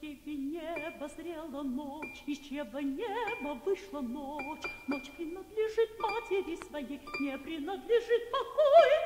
чьего небо зрела ночь, из чьего неба вышла ночь. Ночь принадлежит матери своей, не принадлежит покою.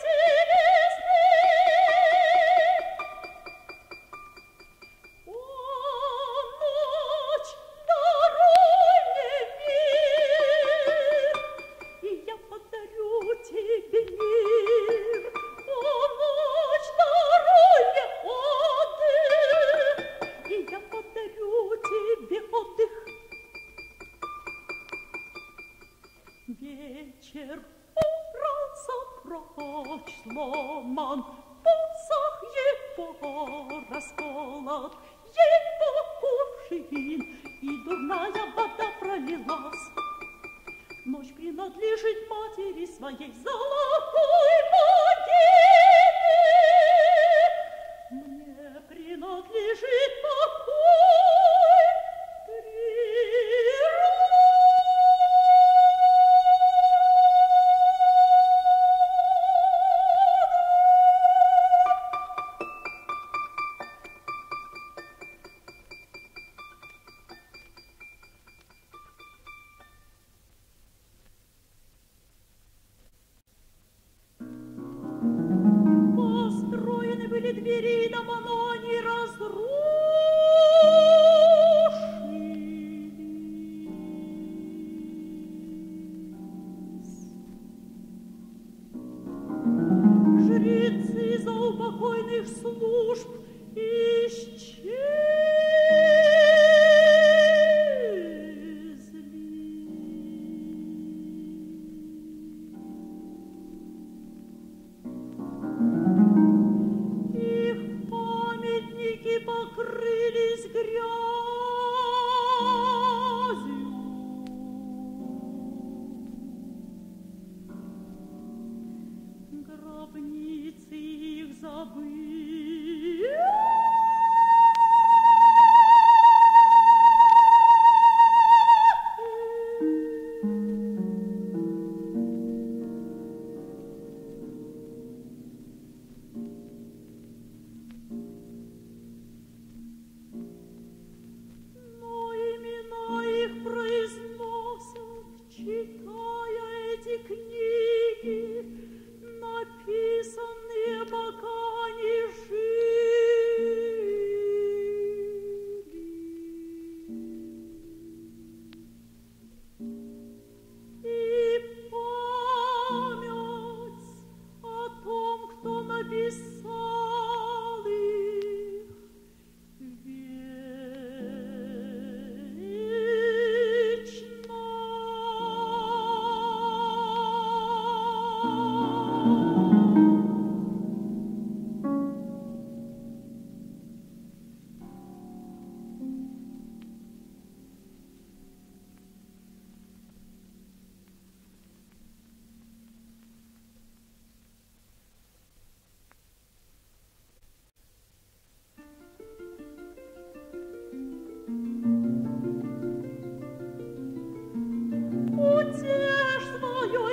Черп убрался прочь, сломан, посох его расколот, его кувшин, и дурная вода пролилась. Ночь принадлежит матери своей золотой,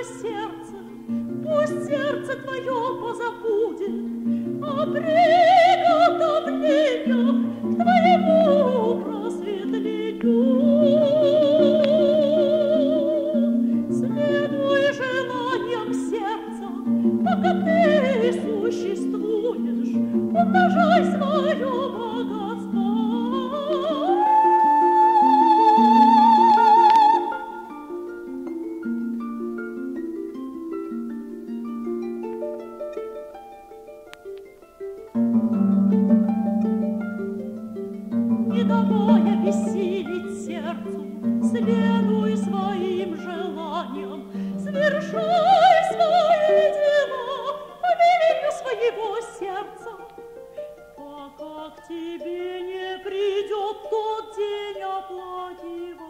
твоего пусть сердце твое позабудет о приготовлениях к твоему просветлению. Следуй желаниям сердца, пока ты существуешь, умножай свое сердцу, следуй своим желаниям, свершай свои дела по велению своего сердца. Пока к тебе не придет тот день оплакивать,